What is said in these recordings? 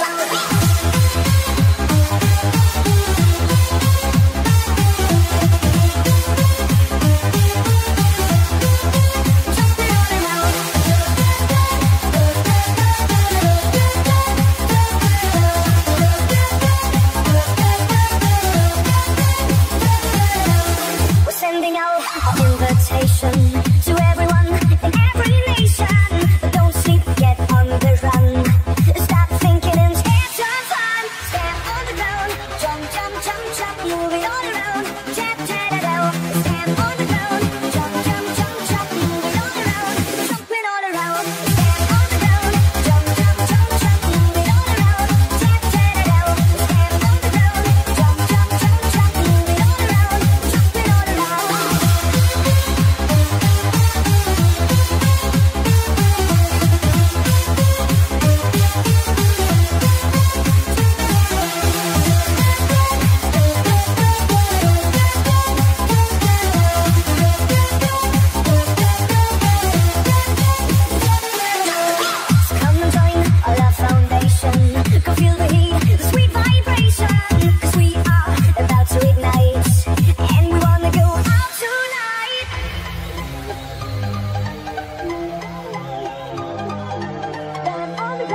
Thank you.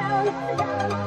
Down down